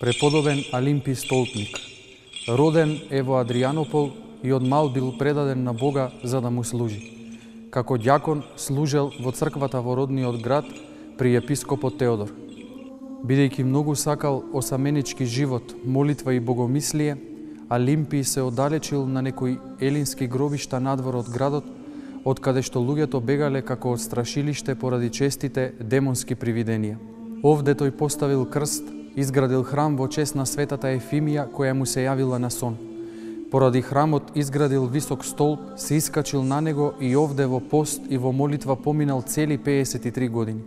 Преподобен Алимпи Столпник, роден е во Адрианопол и од мал бил предаден на Бога за да му служи. Како дјакон служел во црквата во родниот град при епископот Теодор. Бидејќи многу сакал осаменички живот, молитва и богомислие, Алимпи се оддалечил на некои елински гробишта надвор од градот, од каде што луѓето бегале како од страшилиште поради честите демонски привиденија. Овде тој поставил крст, изградил храм во чест на светата Ефимија која му се јавила на сон. Поради храмот изградил висок столб, се искачил на него и овде во пост и во молитва поминал цели 53 години.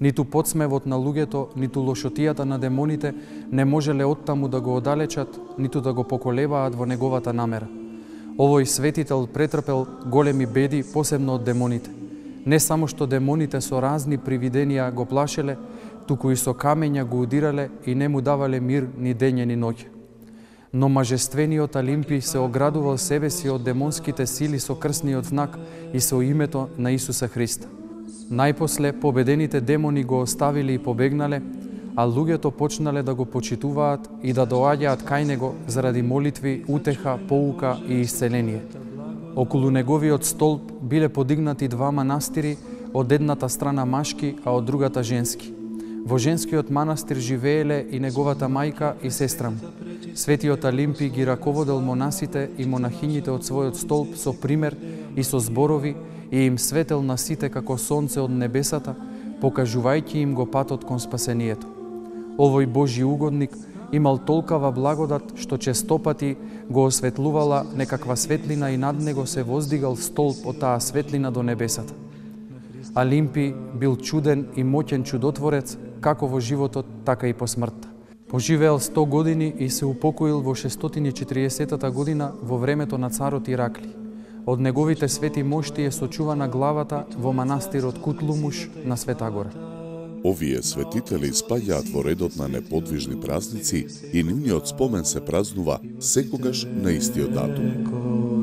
Ниту подсмевот на луѓето, ниту лошотијата на демоните не можеле оттаму да го одалечат, ниту да го поколебаат во неговата намера. Овој светител претрпел големи беди, посебно од демоните. Не само што демоните со разни привиденија го плашеле, туку и со камења го удирале и не му давале мир ни дење ни ноќе. Но мажествениот Алимпи се оградувал себе си од демонските сили со крсниот знак и со името на Исуса Христа. Најпосле победените демони го оставили и побегнале, а луѓето почнале да го почитуваат и да доаѓаат кај него заради молитви, утеха, поука и исцеление. Околу неговиот столб биле подигнати два манастири, од едната страна машки, а од другата женски. Во женскиот манастир живееле и неговата мајка и сестра му. Светиот Алимпи ги раководел монасите и монахињите од својот столб со пример и со зборови и им светел на сите како сонце од небесата, покажувајќи им го патот кон спасението. Овој Божи угодник имал толкава благодат што честопати го осветлувала некаква светлина и над него се воздигал столб од таа светлина до небесата. Алимпи бил чуден и моќен чудотворец како во животот, така и по смртта. Поживеел 100 години и се упокоил во 640 година во времето на царот Иракли. Од неговите свети мошти е сочувана главата во манастирот Кутлумуш на Света Гора. Овие светители спаѓаат во редот на неподвижни празници и нивниот спомен се празнува секогаш на истиот датум.